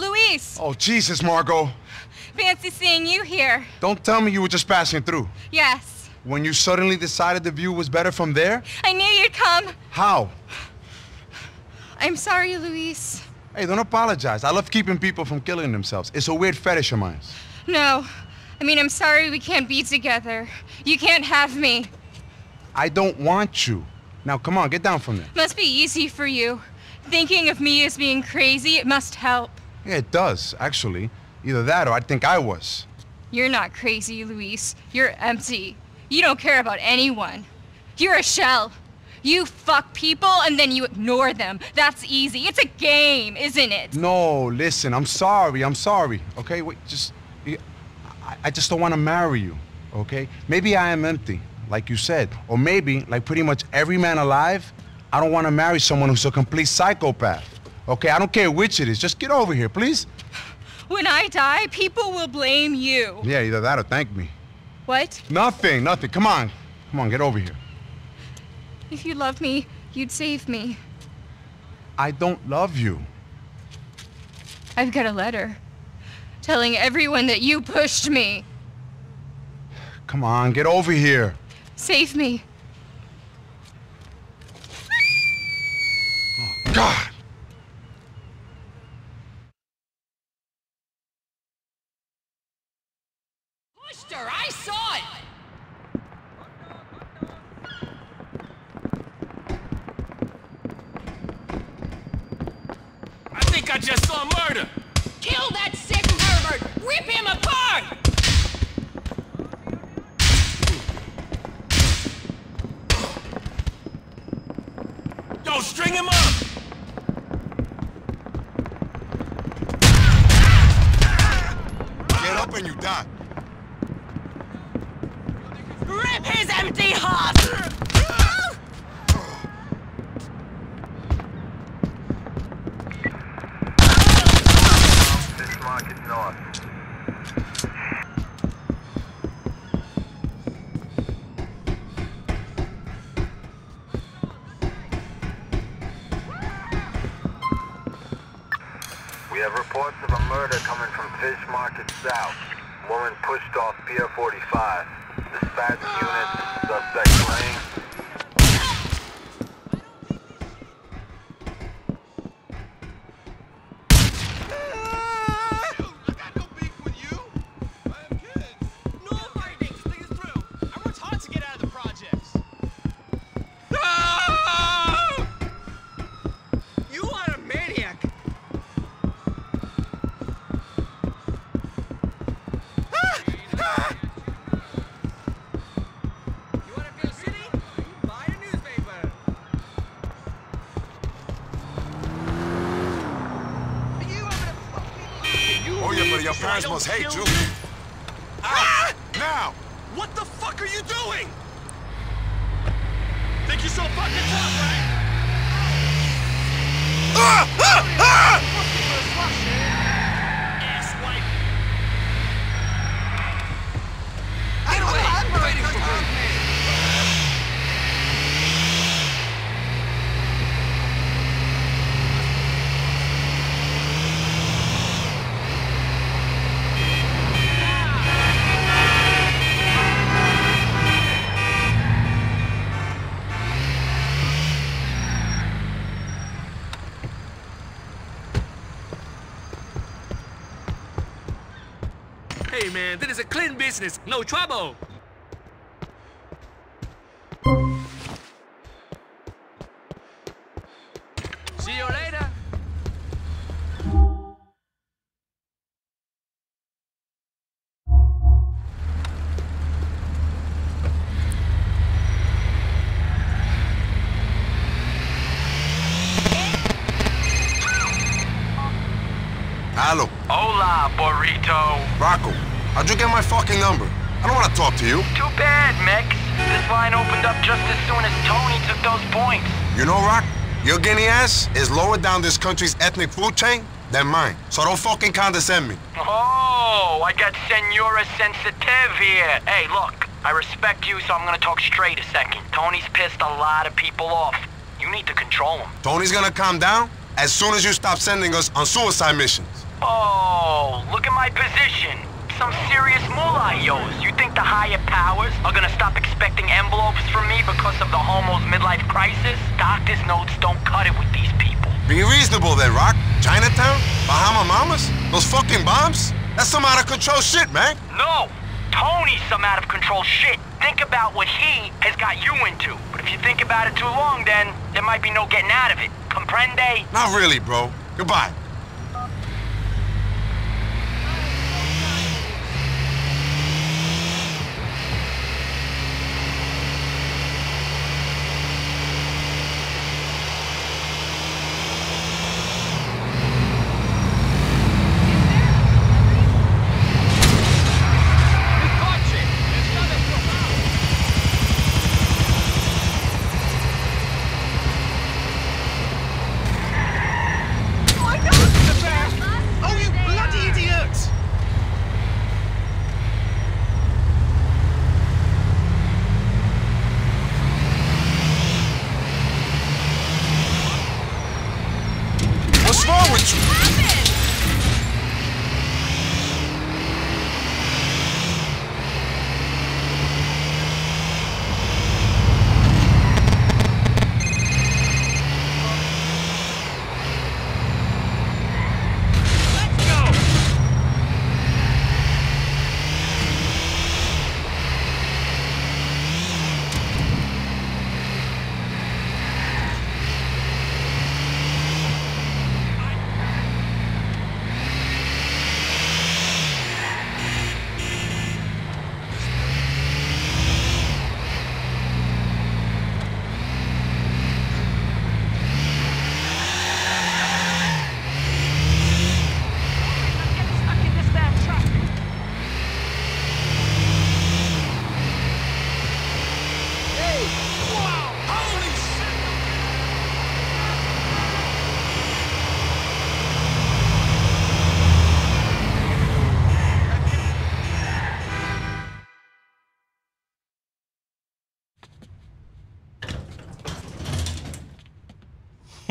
Luis! Oh, Jesus, Margot. Fancy seeing you here. Don't tell me you were just passing through. Yes. When you suddenly decided the view was better from there? I knew you'd come. How? I'm sorry, Luis. Hey, don't apologize. I love keeping people from killing themselves. It's a weird fetish of mine. No. I mean, I'm sorry we can't be together. You can't have me. I don't want you. Now, come on, get down from there. Must be easy for you. Thinking of me as being crazy, it must help. Yeah, it does, actually. Either that or I'd think I was. You're not crazy, Luis. You're empty. You don't care about anyone. You're a shell. You fuck people and then you ignore them. That's easy. It's a game, isn't it? No, listen, I'm sorry, I'm sorry. Okay, wait, just. I, I just don't want to marry you, okay? Maybe I am empty, like you said. Or maybe, like pretty much every man alive, I don't want to marry someone who's a complete psychopath. Okay, I don't care which it is. Just get over here, please. When I die, people will blame you. Yeah, either that or thank me. What? Nothing, nothing. Come on. Come on, get over here. If you loved me, you'd save me. I don't love you. I've got a letter telling everyone that you pushed me. Come on, get over here. Save me. Oh, God. Pushed her! I saw it! I think I just saw murder! Kill that sick pervert! Rip him apart! Yo, string him up! Get up and you die. Rip his empty heart! We have reports of a murder coming from Fish Market South. Woman pushed off Pier 45. Dispatch units, suspect claim. No fighting! Just think this through. I worked hard to get out of the projects. You are a maniac! You wanna feel shitty? Buy a newspaper. You want me to fuck people up? Oh, yeah, but your parents must hate you. Ah! ah! Now! What the fuck are you doing? Think you're so fucking tough, right? Asswipe. Get away! I'm waiting for you. Hey man, this is a clean business, no trouble. See you later. Hello. Hola, burrito. Rocco, how'd you get my fucking number? I don't want to talk to you. Too bad, Mix. This line opened up just as soon as Tony took those points. You know, Rock, your guinea ass is lower down this country's ethnic food chain than mine. So don't fucking condescend me. Oh, I got Senora Sensitive here. Hey, look, I respect you, so I'm gonna talk straight a second. Tony's pissed a lot of people off. You need to control him. Tony's gonna calm down as soon as you stop sending us on suicide missions. Oh, look at my position. Some serious moolah yos. You think the higher powers are gonna stop expecting envelopes from me because of the homo's midlife crisis? Doctor's notes don't cut it with these people. Be reasonable then, Rock. Chinatown? Bahama Mamas? Those fucking bombs? That's some out of control shit, man. No! Tony's some out of control shit. Think about what he has got you into. But if you think about it too long, then there might be no getting out of it. Comprende? Not really, bro. Goodbye.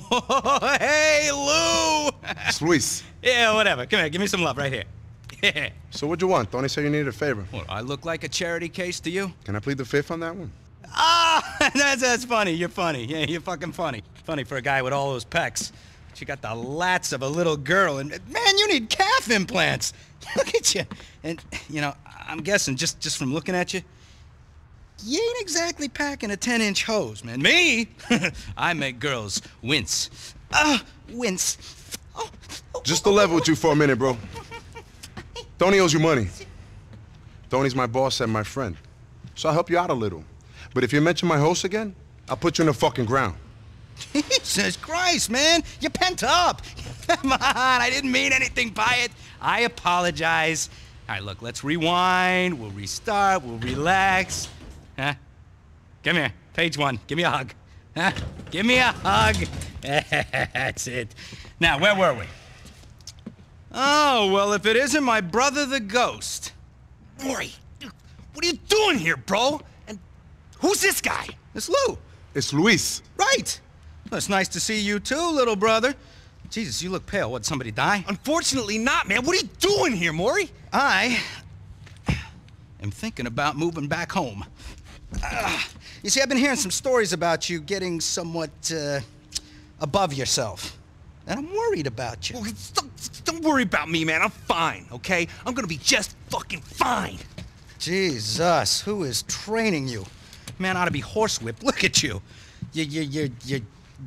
hey, Lou! It's Luis. yeah, whatever. Come here, give me some love right here. Yeah. So what'd you want? Tony said you needed a favor. What, I look like a charity case to you? Can I plead the fifth on that one? Ah, that's, that's funny. You're funny. Yeah, you're fucking funny. Funny for a guy with all those pecs. You got the lats of a little girl, and man, you need calf implants. Look at you. And you know, I'm guessing just just from looking at you, you ain't exactly packing a 10-inch hose, man. Me, I make girls wince. Ah, wince. Oh, oh, Just to level with you for a minute, bro. Tony owes you money. Tony's my boss and my friend. So I'll help you out a little. But if you mention my host again, I'll put you in the fucking ground. Jesus Christ, man! You're pent up! Come on, I didn't mean anything by it. I apologize. All right, look, let's rewind. We'll restart. We'll relax. Huh? Come here. Page one. Give me a hug. Huh? Give me a hug. That's it. Now, where were we? Oh, well, if it isn't my brother the ghost. Mori, what are you doing here, bro? And who's this guy? It's Lou. It's Luis. Right. Well, it's nice to see you too, little brother. Jesus, you look pale. What, somebody die? Unfortunately not, man. What are you doing here, Mori? I am thinking about moving back home. Ah, you see, I've been hearing some stories about you getting somewhat uh, above yourself. And I'm worried about you. Well, don't, don't worry about me, man. I'm fine, okay? I'm gonna be just fucking fine. Jesus, who is training you? Man ought to be horsewhipped. Look at you. You, you, you, you're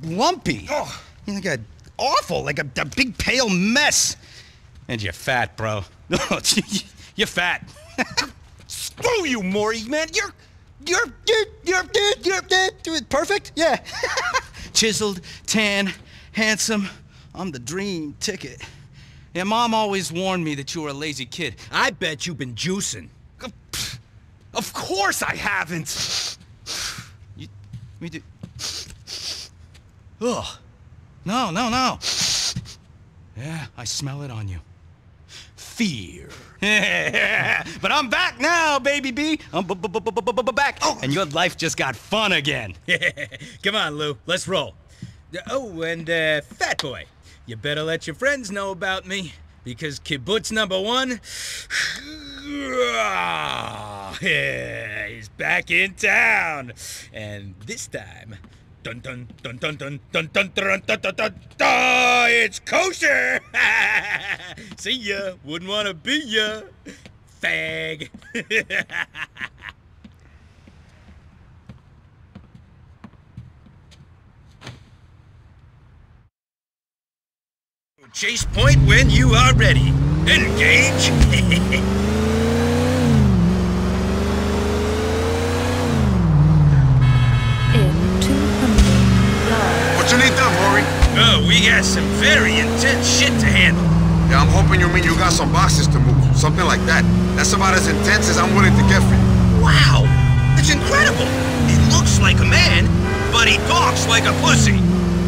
lumpy. Oh. You look a- awful, like a, a big pale mess. And you're fat, bro. you're fat. Screw you, Mori, man. You're, You're, you're, you're, you're, you're, perfect. Yeah. Chiseled, tan, handsome. I'm the dream ticket. Yeah, mom always warned me that you were a lazy kid. I bet you've been juicing. Of course I haven't. You, me do. Ugh. No, no, no. Yeah, I smell it on you. Fear. but I'm back now, baby B. I'm b- b- b- b- b- b- back. And your life just got fun again. Come on, Lou. Let's roll. Oh, and uh, Fat Boy, you better let your friends know about me Because kibbutz number one is back in town. And this time, dun dun dun dun dun dun dun dun dun dun dun dun it's kosher! See ya, wouldn't wanna be ya. Fag. Chase point when you are ready. Engage. In 200 yards. What you need done, Mori? Oh, we got some very intense shit to handle. Yeah, I'm hoping you mean you got some boxes to move. Something like that. That's about as intense as I'm willing to get for you. Wow, it's incredible. He looks like a man, but he talks like a pussy.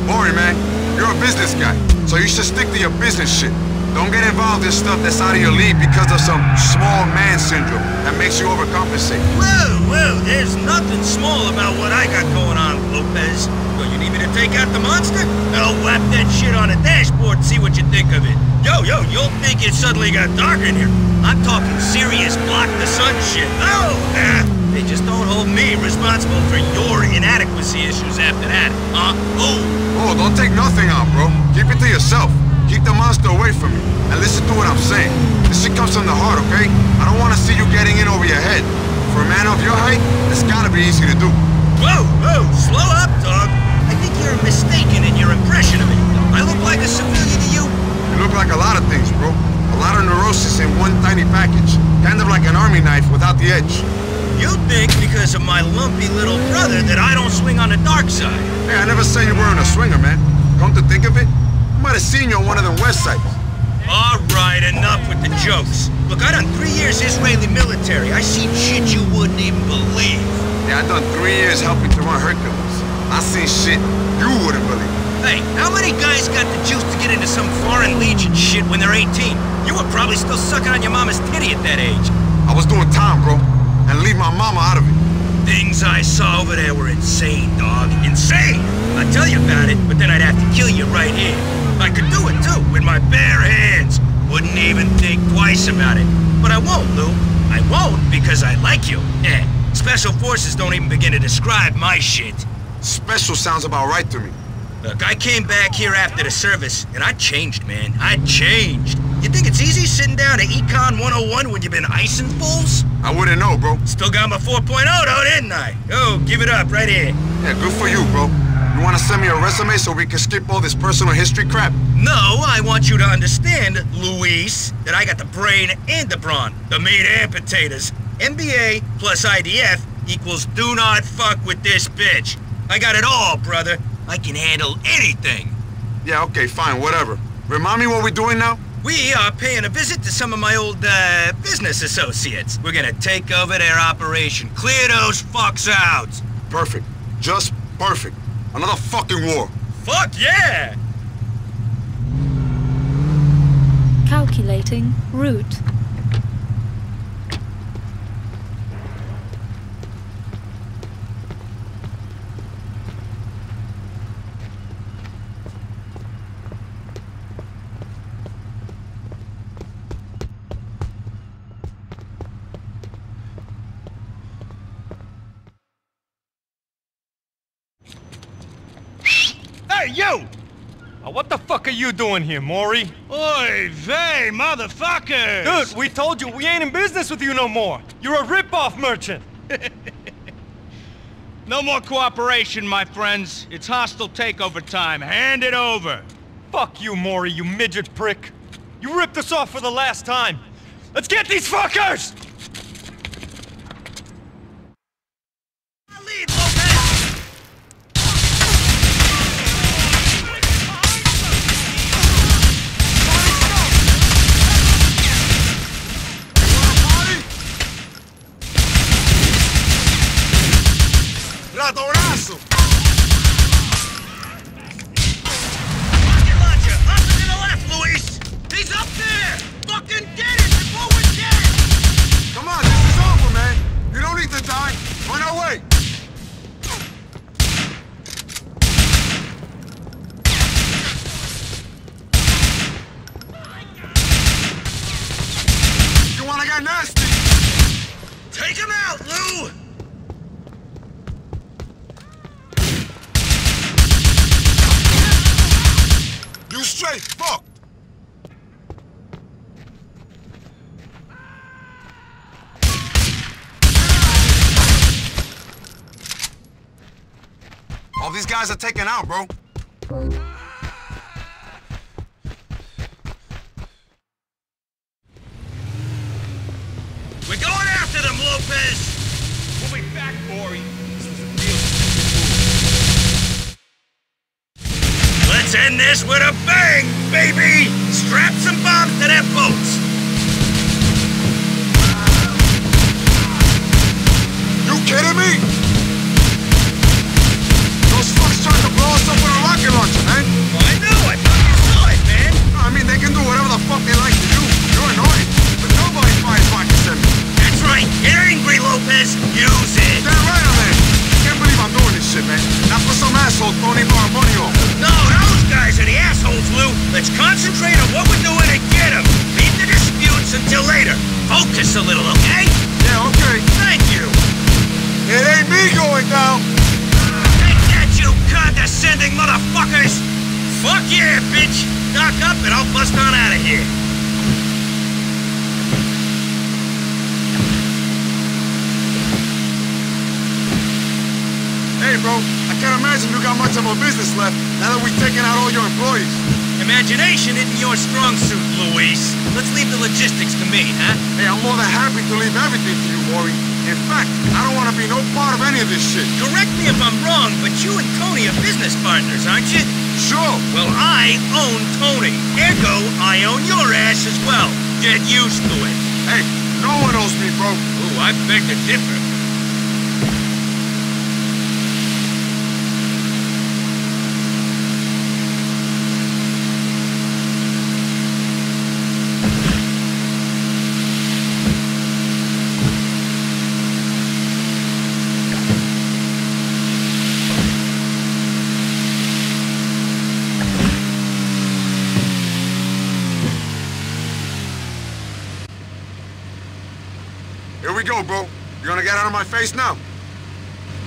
Mori, man, you're a business guy, so you should stick to your business shit. Don't get involved in stuff that's out of your league because of some small man syndrome that makes you overcompensate. Whoa, whoa, there's nothing small about what I got going on, Lopez. Take out the monster? I'll whap that shit on a dashboard and see what you think of it. Yo, yo, you'll think it suddenly got dark in here. I'm talking serious block the sun shit. Oh, ah, they just don't hold me responsible for your inadequacy issues after that, huh? Oh, Oh, don't take nothing out, bro. Keep it to yourself. Keep the monster away from me. And listen to what I'm saying. This shit comes from the heart, okay? I don't want to see you getting in over your head. For a man of your height, it's gotta be easy to do. whoa, whoa, slow up, dog. You're mistaken in your impression of me. I look like a civilian to you? You look like a lot of things, bro. A lot of neurosis in one tiny package. Kind of like an army knife without the edge. You think because of my lumpy little brother that I don't swing on the dark side. Hey, I never said you weren't a swinger, man. Come to think of it, I might have seen you on one of them west sides. All right, enough with the jokes. Look, I done three years Israeli military. I seen shit you wouldn't even believe. Yeah, I done three years helping to run Hercules. I seen shit you wouldn't believe. Hey, how many guys got the juice to get into some foreign legion shit when they're 18? You were probably still sucking on your mama's titty at that age. I was doing time, bro, and leave my mama out of it. Things I saw over there were insane, dog. Insane! I'd tell you about it, but then I'd have to kill you right here. I could do it too, with my bare hands. Wouldn't even think twice about it. But I won't, Lou. I won't because I like you. Eh, special forces don't even begin to describe my shit. Special sounds about right to me. Look, I came back here after the service, and I changed, man. I changed. You think it's easy sitting down at Econ 101 when you've been icing fools? I wouldn't know, bro. Still got my 4.0 though, didn't I? Oh, give it up right here. Yeah, good for you, bro. You wanna send me a resume so we can skip all this personal history crap? No, I want you to understand, Luis, that I got the brain and the brawn, the meat and potatoes. MBA plus IDF equals do not fuck with this bitch. I got it all, brother. I can handle anything. Yeah, okay, fine, whatever. Remind me what we're doing now? We are paying a visit to some of my old, uh, business associates. We're gonna take over their operation. Clear those fucks out. Perfect. Just perfect. Another fucking war. Fuck yeah! Calculating route. Hey, you! What the fuck are you doing here, Mori? Oi, vey, motherfuckers! Dude, we told you we ain't in business with you no more. You're a rip-off merchant. No more cooperation, my friends. It's hostile takeover time. Hand it over. Fuck you, Mori, you midget prick. You ripped us off for the last time. Let's get these fuckers! All these guys are taken out, bro. And I'll bust on out of here. Hey, bro, I can't imagine you got much of a business left now that we've taken out all your employees. Imagination isn't your strong suit, Luis. Let's leave the logistics to me, huh? Hey, I'm more than happy to leave everything to you, Mori. In fact, I don't want to be no part of any of this shit. Correct me if I'm wrong, but you and Tony are business partners, aren't you? Sure. Well, I own Tony. Ergo, I own your ass as well. Get used to it. Hey, no one owes me, bro. Ooh, I beg to differ. Of my face now?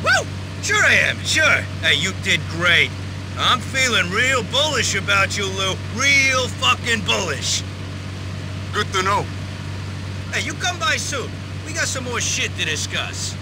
Woo! Sure I am, sure. Hey, you did great. I'm feeling real bullish about you, Lou. Real fucking bullish. Good to know. Hey, you come by soon. We got some more shit to discuss.